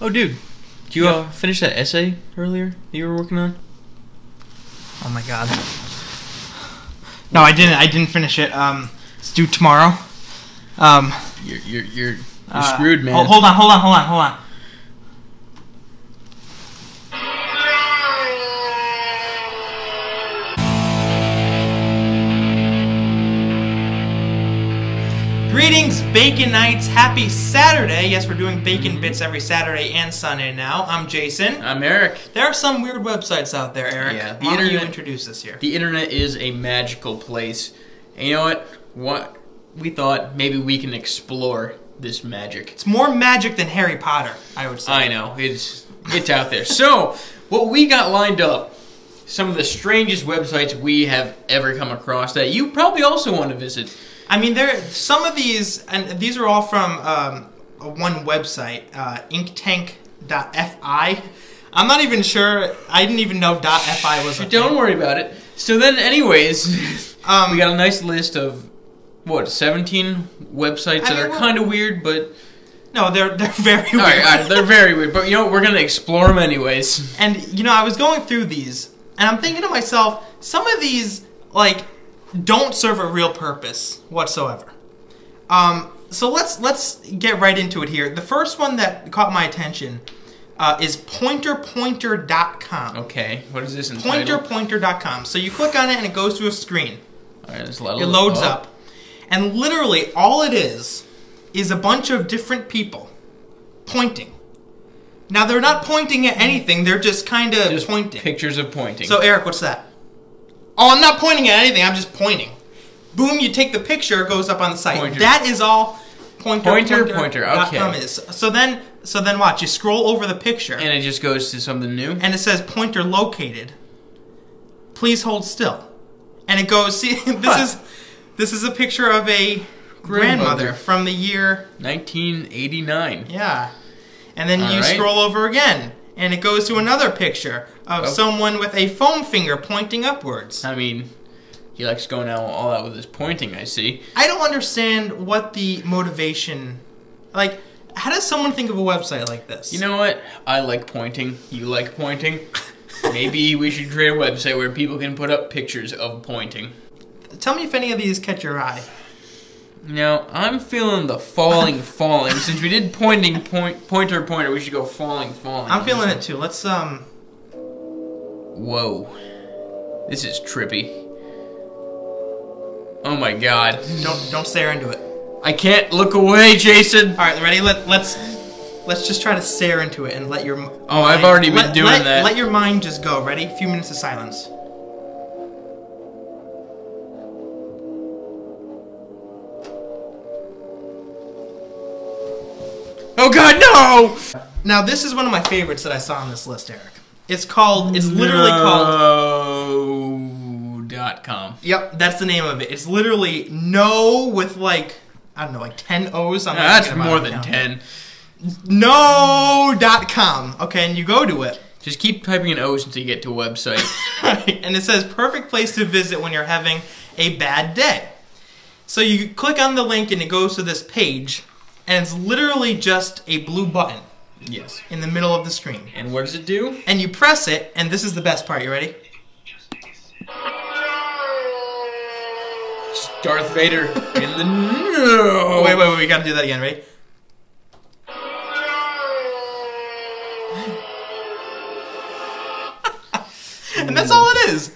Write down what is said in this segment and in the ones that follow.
Oh, dude, did you Yeah. uh, finish that essay earlier that you were working on? Oh my god. No, I didn't. I didn't finish it. Um, it's due tomorrow. Um, You're you're you're, you're uh, screwed, man. hol- Hold on, hold on, hold on, hold on. Greetings, Bacon Nights. Happy Saturday. Yes, we're doing Bacon Bits every Saturday and Sunday now. I'm Jason. I'm Eric. There are some weird websites out there, Eric. Yeah, the Why don't you internet- introduce us here? The internet is a magical place. And you know what? What we thought maybe we can explore this magic. It's more magic than Harry Potter, I would say. I know it's it's out there. So what we got lined up, some of the strangest websites we have ever come across that you probably also want to visit. I mean, there some of these, and these are all from um, one website, uh, inktank.fi. I'm not even sure. I didn't even know .fi was Don't thing. worry about it. So then, anyways, Um, we got a nice list of what 17 websites I that mean, are kind of weird, but No, they're they're very all weird. right, all right, they're very weird. But you know, we're gonna explore them anyways. And you know, I was going through these, and I'm thinking to myself, some of these like don't serve a real purpose whatsoever. Um, so let's let's get right into it here. The first one that caught my attention uh, is pointerpointer.com. Okay, what is this entitled? Pointerpointer.com. So you click on it and it goes to a screen. All right, It loads up. And literally all it is is a bunch of different people pointing. Now they're not pointing at anything, they're just kind of pointing. pictures of pointing. So Eric, what's that? Oh, I'm not pointing at anything, I'm just pointing. Boom, you take the picture, it goes up on the site. Pointer. That is all pointer Pointer, pointer, pointer, okay. is. So then so then watch, you scroll over the picture and it just goes to something new. and it says pointer located. Please hold still. And it goes see this Huh. is this is a picture of a grandmother Grandmother. from the year 1989. yeah. And then All you right. scroll over again and it goes to another picture of Oh. someone with a foam finger pointing upwards. I mean, he likes going out all out with his pointing. I see. I don't understand what the motivation like how does someone think of a website like this? You know what? I like pointing. You like pointing. Maybe we should create a website where people can put up pictures of pointing. Tell me if any of these catch your eye. Now, I'm feeling the falling, falling. Since we did pointing, point, pointer, pointer, we should go falling, falling. I'm feeling it too. Let's um Whoa. This is trippy. Oh my god. don't don't stare into it. I can't look away, Jason. All right, ready? Let let's let's just try to stare into it and let your Oh, I've already been let, doing let- that. Let your mind just go. Ready? A few minutes of silence. Oh god, no! Now this is one of my favorites that I saw on this list, Eric. It's called. It's literally called. No. Dot com. Yep, that's the name of it. It's literally no with like I don't know, like ten O's. I'm not that's more than 10. No dot com. Okay, and you go to it. Just keep typing in O's until you get to a website. Right, and it says perfect place to visit when you're having a bad day. So you click on the link and it goes to this page, and it's literally just a blue button yes. in the middle of the screen. And what does it do? And you press it, and this is the best part. You ready? Darth Vader in the no. Oh, wait, wait, wait. We gotta do that again. Ready? and that's all it is.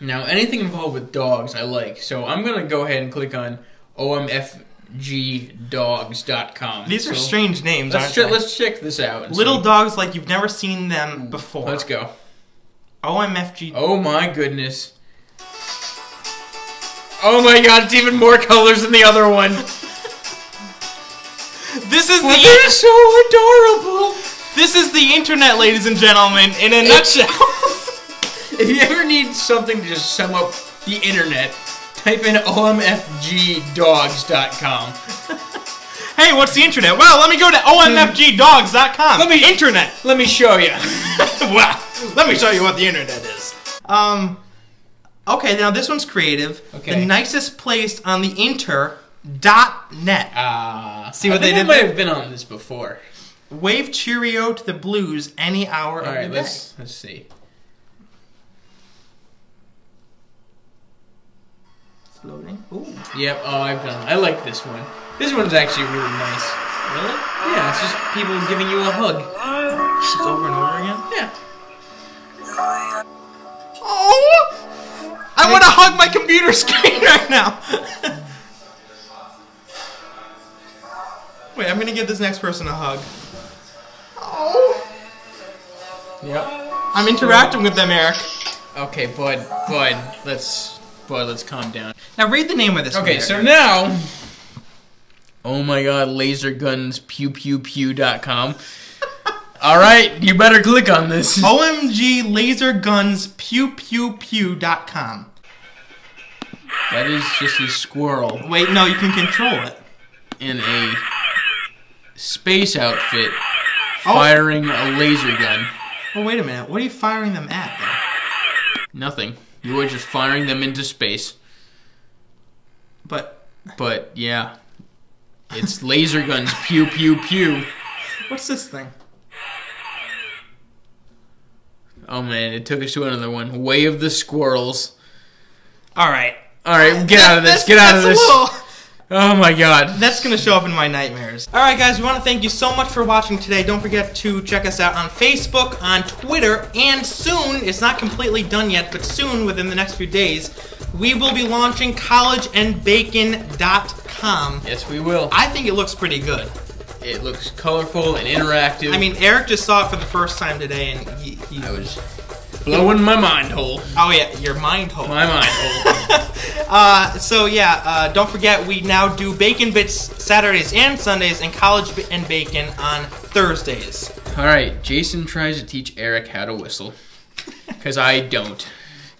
Now, anything involved with dogs, I like. So I'm gonna go ahead and click on omfgdogs.com. These are So strange names, Let's, aren't che- they? let's check this out. Little see. dogs like you've never seen them mm, before. Let's go. OMFG. Oh my goodness. Oh my god, it's even more colors than the other one. This is the. They're so adorable. this is the internet, ladies and gentlemen, in a nutshell. If you ever need something to just sum up the internet, type in omfgdogs.com. hey, what's the internet? Well, let me go to omfgdogs.com. Let me- internet. Let me show you. well, let me show you what the internet is. Um, okay, now this one's creative. Okay. The nicest place on the inter dot net. Ah, See what I think they I did might there? have been on this before. Wave Cheerio to the blues any hour All of right, the day. let's let's see. It's loading. Ooh. Yep. Oh, I've done. I like this one. This one's actually really nice. Really? Yeah, it's just people giving you a hug. Just over and over again? Yeah. Oh! I want to hug my computer screen right now. Wait, I'm gonna give this next person a hug. Oh! Yep. I'm interacting with them, Eric. Okay, bud, bud, let's, bud, let's calm down. Now read the name of this. Okay, Eric. so now, oh my God, lasergunspew-pew-pew.com. All right, you better click on this. OMG laser guns pew pew pew.com. That is just a squirrel Wait, no, you can control it. in a space outfit Oh. firing a laser gun. Well, wait a minute. What are you firing them at, though? Nothing. You were just firing them into space. But But yeah, it's laser guns pew pew pew. what's this thing? Oh man, it took us to another one. Way of the squirrels. All right. All right, get out of this. Get out of this. little- Oh my god. That's gonna show up in my nightmares. All right, guys, we want to thank you so much for watching today. Don't forget to check us out on Facebook, on Twitter, and soon, it's not completely done yet, but soon, within the next few days, we will be launching collegeandbacon.com. Yes, we will. I think it looks pretty good. It looks colorful and interactive. I mean, Eric just saw it for the first time today, and he, he I was blowing my mind hole. oh yeah, your mind hole. My mind hole. uh, so yeah, uh, don't forget we now do Bacon Bits Saturdays and Sundays, and College and Bacon on Thursdays. All right, Jason tries to teach Eric how to whistle, because I don't.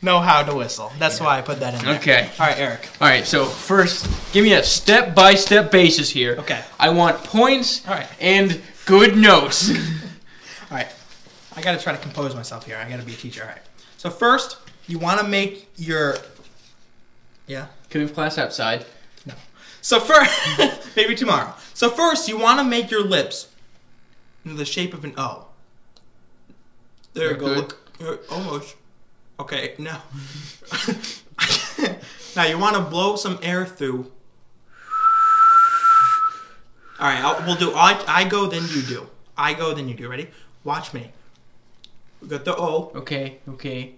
Know how to whistle. That's why I put that in there. Okay. All right, Eric. All right, so first, give me a step-by-step basis here. Okay. I want points All right. and good notes. All right. I gotta try to compose myself here. I gotta be a teacher. All right. So first, you want to make your. Yeah. Can we have class outside? No. So first, maybe tomorrow. So first, you want to make your lips in the shape of an O. There you go. Look, almost. Okay, now. now you want to blow some air through. All right, I'll, we'll do. I I go, then you do. I go, then you do. Ready? Watch me. We got the O. Okay, okay.